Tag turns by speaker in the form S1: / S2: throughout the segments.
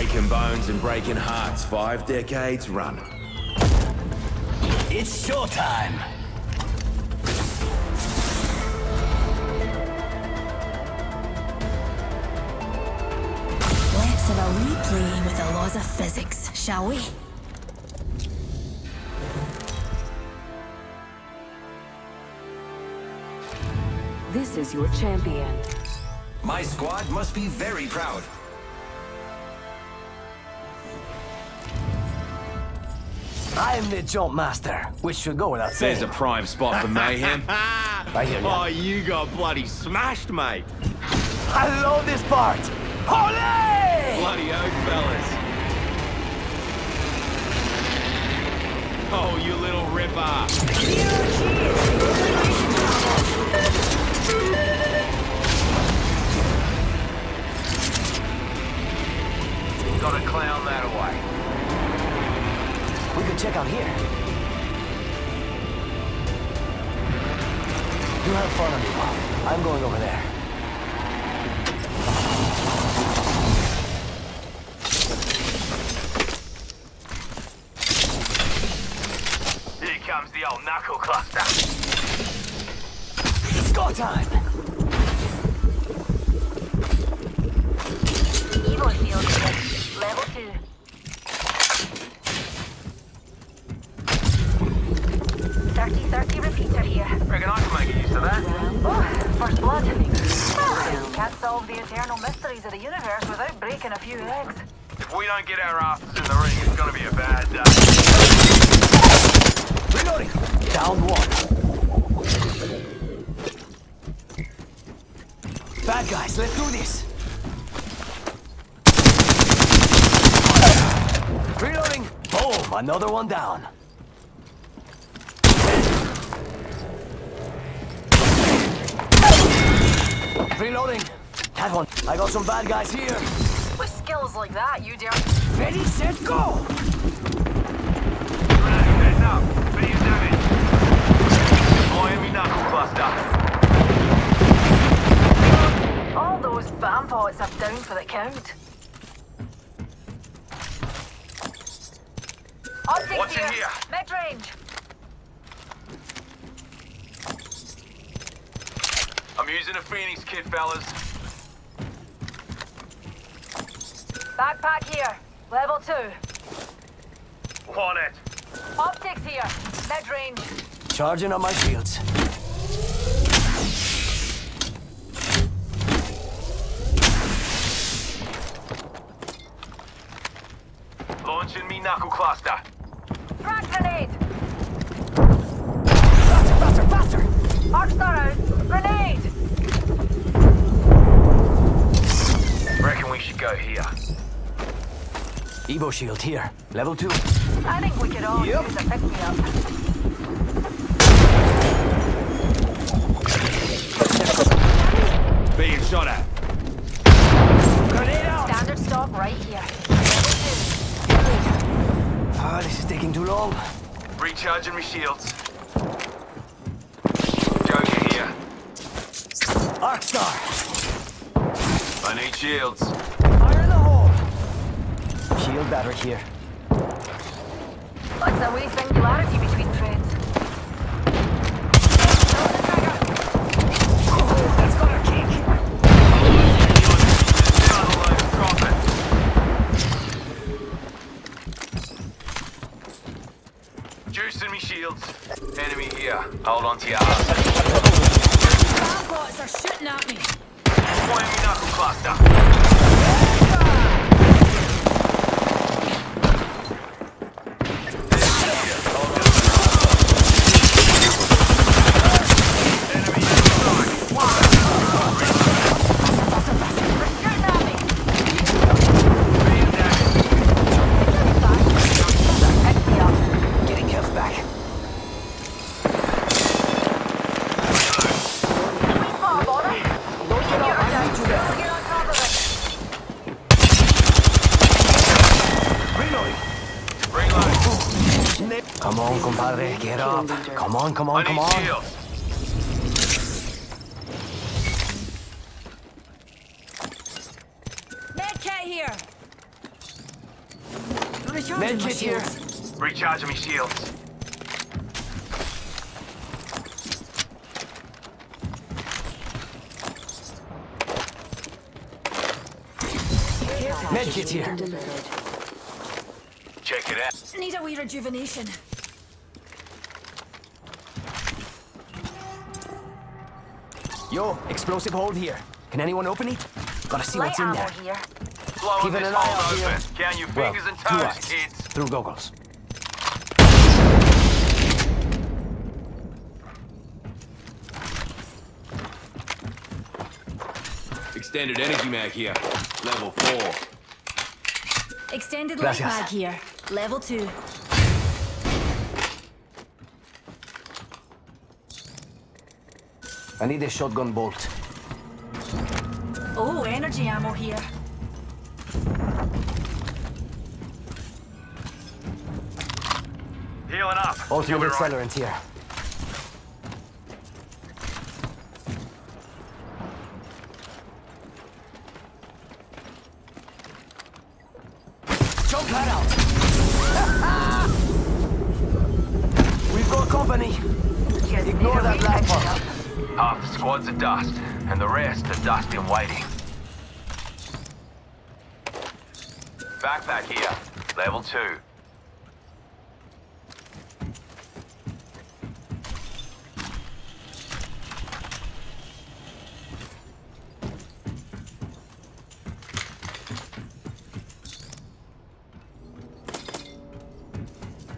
S1: Breaking bones and breaking hearts, five decades running.
S2: It's showtime!
S3: Let's have a replay with the laws of physics, shall we?
S4: This is your champion.
S2: My squad must be very proud. I am the jump master, which should go without saying.
S1: There's a prime spot for mayhem.
S2: Right here, yeah.
S1: oh, you got bloody smashed, mate.
S2: I love this part! Holy!
S1: Bloody oath, fellas. Oh, you little ripper. Gotta clown that away.
S2: We could check out here. You have fun on me, I'm going over there.
S1: Here comes the old knuckle cluster.
S2: Score time!
S3: Evo shield here. Level 2. Thirty thirty repeater here.
S1: Reckon I can make use of that.
S3: Oh, first blood. Ah, Can't solve the eternal mysteries of the universe without breaking a few eggs.
S1: If we don't get our asses in the ring, it's gonna be a bad day.
S2: Reloading! Down one. Bad guys, let's do this! Reloading! Boom! Another one down. Reloading! That one. I got some bad guys here.
S3: With skills like that, you dare.
S2: Ready, set, go!
S1: Heads up. Being damaged. Miami knuckle cluster.
S3: All those vampots are down for the count. Optics
S1: What's in
S3: here.
S1: here?
S3: Mid-range.
S1: I'm using a Phoenix kit, fellas.
S3: Backpack here. Level 2.
S1: Want it.
S3: Optics here. Mid-range.
S2: Charging on my shields.
S1: Launching me knuckle cluster.
S3: Frag grenade.
S2: Faster, faster, faster!
S3: Arcstar out. Grenade.
S1: Reckon we should go here.
S2: Evo shield here. Level 2.
S3: I think we could all
S2: Yep.
S3: use a pick-me-up.
S1: Being shot at.
S2: Grenade out!
S3: Standard stock right here. Level 2.
S2: Ah, this is taking too long.
S1: Recharging my shields. Joker here.
S2: Arc star!
S1: I need shields.
S2: Shield battery here.
S3: What's the wee singularity between friends?
S2: That's got a kick!
S1: Juicing me shields. Enemy here. Hold on to your ass.
S3: Vampots are shooting at me.
S1: Miami knuckle cluster.
S3: On,
S2: come on, come on.
S1: shields.
S3: Med kit here.
S4: Recharging my
S2: Medkit here.
S4: shields.
S1: Recharging me shields.
S4: Care package
S2: Medkit here.
S4: delivered.
S1: Check it out.
S4: Need a wee rejuvenation.
S2: Yo, explosive hold here. Can anyone open it? Gotta see
S3: Light
S2: what's in there.
S3: here.
S1: Blowing
S2: Keeping
S1: this
S2: an eye out
S1: hole
S2: here.
S1: open. Count your
S2: Well,
S1: fingers and
S2: two
S1: toes,
S2: eyes.
S1: kids.
S2: Through goggles.
S5: Extended energy mag here. Level 4.
S4: Extended
S2: Gracias.
S4: light mag here. Level 2.
S2: I need a shotgun bolt.
S4: Oh, energy ammo here.
S1: Healing up.
S2: Ultimate
S1: You'll be right.
S2: accelerant here. Jump that out! We've got company. Ignore that
S3: wee
S2: last
S3: fix
S2: part.
S3: up.
S1: Half the squad's are dust, and the rest are dust in waiting. Backpack here. Level 2.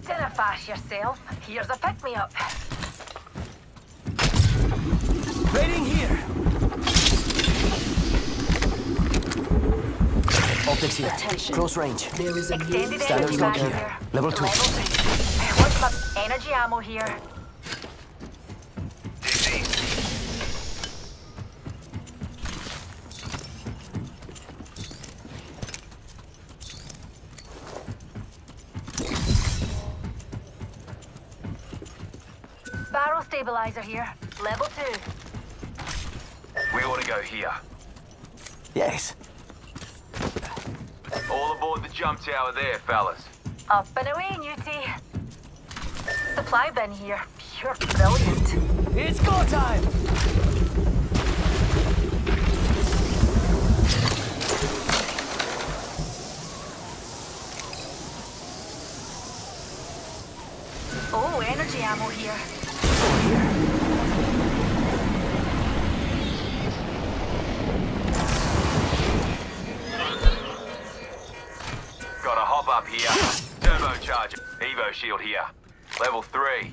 S3: Dinna fash yourself. Here's a pick-me-up.
S2: Waiting here. Optics here.
S4: Attention.
S2: Close range.
S4: There is a new
S3: Extended
S2: Standard
S3: energy
S2: here.
S3: here.
S2: Level two.
S3: Level two. What's my energy ammo here? Barrel stabilizer here. Level two.
S1: We ought to go here.
S2: Yes.
S1: All aboard the jump tower there, fellas.
S3: Up and away, Newty. Supply bin here. Pure brilliant.
S2: It's go time!
S3: Oh, energy ammo here.
S1: Shield here. Level 3.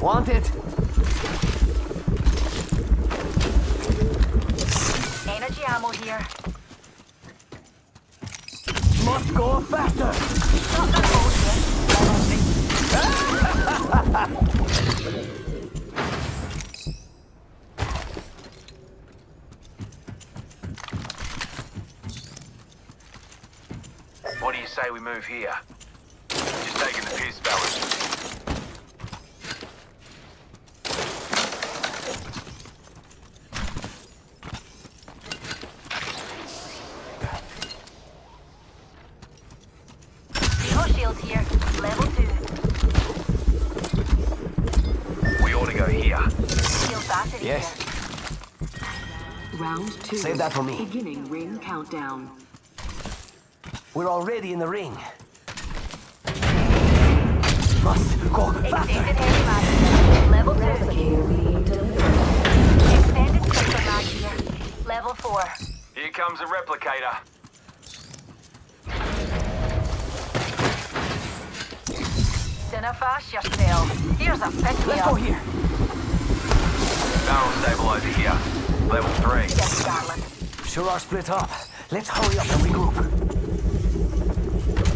S2: Want it?
S3: Energy ammo here.
S2: Must go faster!
S3: Not that bullshit.
S1: move here? Just taking the piss, fellas.
S3: No shield here. Level two.
S1: We ought to go here.
S2: Yes.
S4: Round 2.
S2: Save that for me.
S4: Beginning ring countdown.
S2: We're already in the ring. Must go faster!
S3: Extended heavy mag. Level two.
S4: Replicator being delivered.
S3: Extended clipper mag here. Level four.
S1: Here comes a replicator.
S3: Dinna fash yourself. Here's a pick me
S2: Let's go here.
S1: Barrel stabilizer here. Level 3.
S3: Yes, darling.
S2: Sure are split up. Let's hurry up and regroup.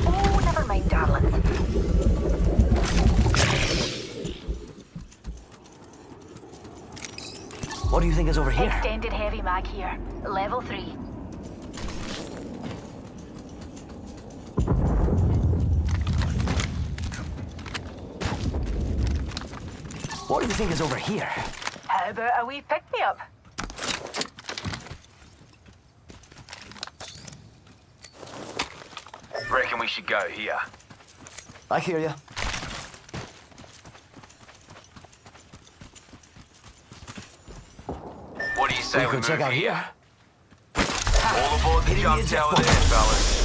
S3: Oh, never mind, darling.
S2: What do you think is over here?
S3: Extended heavy mag here. Level three.
S2: What do you think is over here?
S3: How about a wee pick me up?
S1: Reckon we should go here.
S2: I hear you.
S1: What do you say
S2: We
S1: we,
S2: could
S1: move
S2: check out
S1: here?
S2: here.
S1: All aboard the
S2: Hitting
S1: jump
S2: the
S1: tower
S2: jackpot.
S1: there, fellas.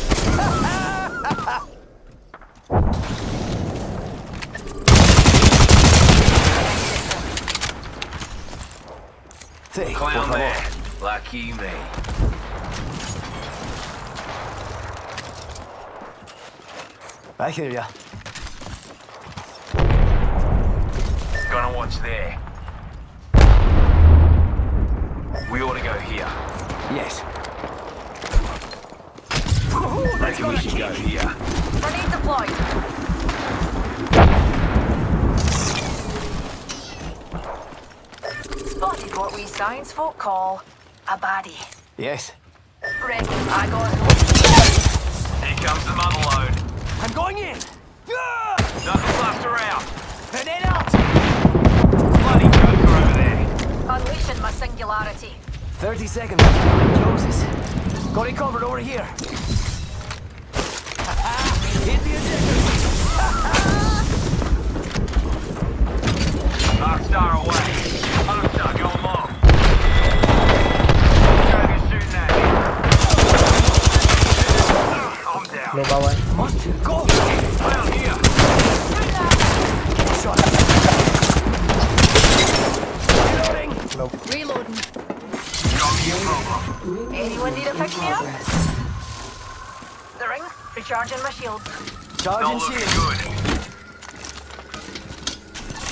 S2: Sí, por
S1: Clown
S2: favor.
S1: there. Lucky me.
S2: I hear ya.
S1: Gonna watch there. We ought to go here.
S2: Yes.
S1: Reckon we should go here.
S3: Grenade deployed. Spotted what we science folk call a baddie.
S2: Yes.
S3: Reckon I got
S1: Here comes the mother load.
S2: I'm going in!
S3: Singularity.
S2: 30 seconds until the ring closes. Got it covered over here. Hit the ejector.
S1: Dark Star away. Hunter going long. Dragon shooting. I'm down.
S2: Must go!
S3: Recharging my shield.
S2: Charging
S1: Not
S2: shield.
S1: good.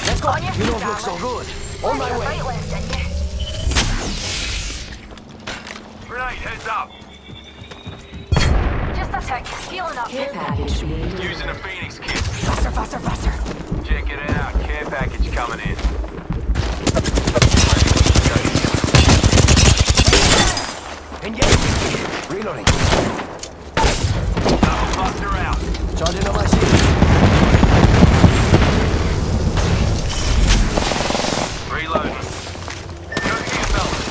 S2: Let's go.
S3: On your
S2: You don't
S3: feet,
S2: look so good. On my way.
S3: fight left.
S1: Grenade, heads up.
S3: Just a tick. Healing up.
S4: Care package.
S1: Using a Phoenix kit.
S2: Faster, faster, faster.
S1: Check it out. Care package coming in.
S2: Engage. Reloading.
S1: Knuckle cluster out.
S2: Charging on my shield.
S1: Reloading. Go here, fellas.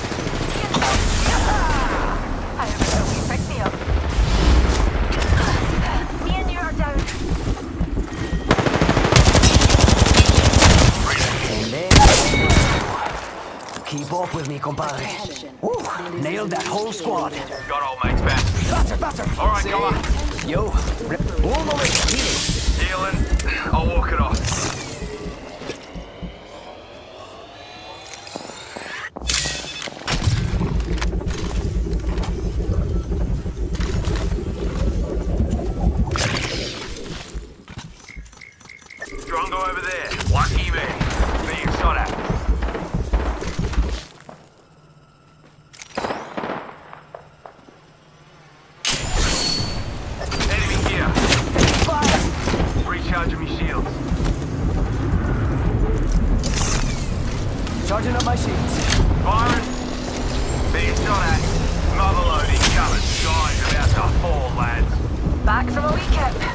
S3: I hope so. You picked me up. Me and you are down.
S2: And. Keep up with me, compadre. Woo, nailed that whole squad.
S1: Got old mate's back.
S2: Faster, faster.
S1: All right,
S2: See?
S1: go on.
S2: Yo, re- Charging up my shields.
S1: Byron, being shot at. Mother load incoming. Guy's about to fall, lads.
S3: Back from a weekend.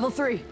S4: Level 3.